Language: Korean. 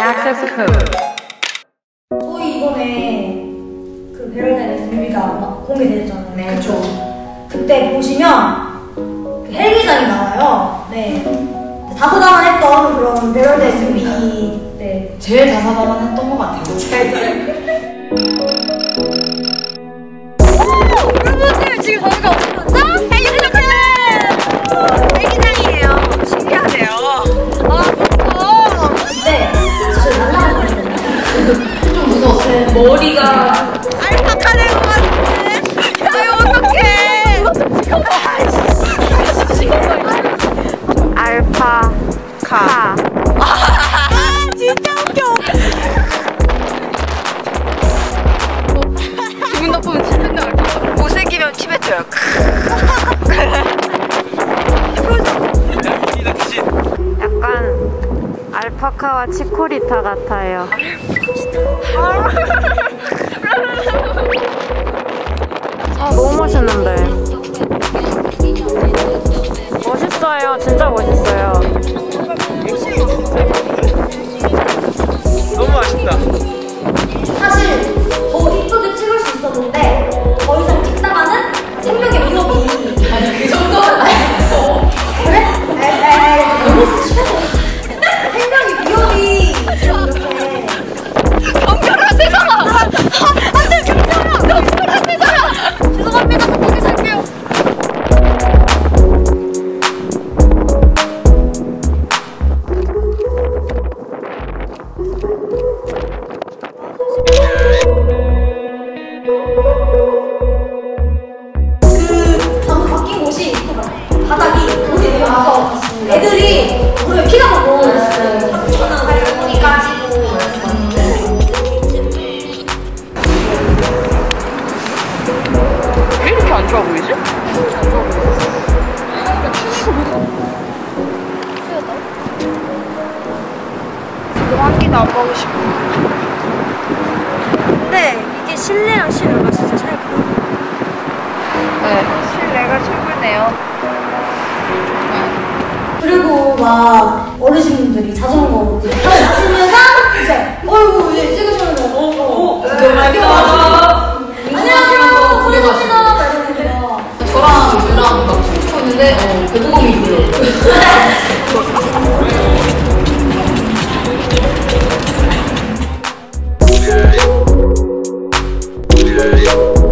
Access code. 저희 이번에 그 베를린에서 뮤비가 공개됐잖아요. 네. 그쵸. 그때 보시면 그 헬기장이 나와요. 네. 다소다만했던 그런 베를린 뮤비. 네. 제일 다사다난했던 것 같아요. 여러 저희가 어디 왔죠? 헬기장! 헬기장이에요. 신기하네요. 아, 그렇죠. 네. 진짜. 좀 무서웠어요. 머리가 알파카 될것 같은데? 아유, 어떡해. 알파카. 약간 알파카와 치코리타 같아요. 애들이 물에 피가 나고 물이 까지고 왜 이렇게 안 좋아 보이지? 한끼도 안 먹고 싶어. 근데 이게 실내랑 실내가 진짜 차이가 네. 실내가 최고네요. 그리고 막 어르신분들이 자전거 타시면서 이제 어이구 이제 찍으시는 거 어, 어, 안녕하세요. 안녕하세요 고생하시다 막 이러면서 저랑 누랑 막 춤추고 있는데 어, 배구공이 있고요. Yeah.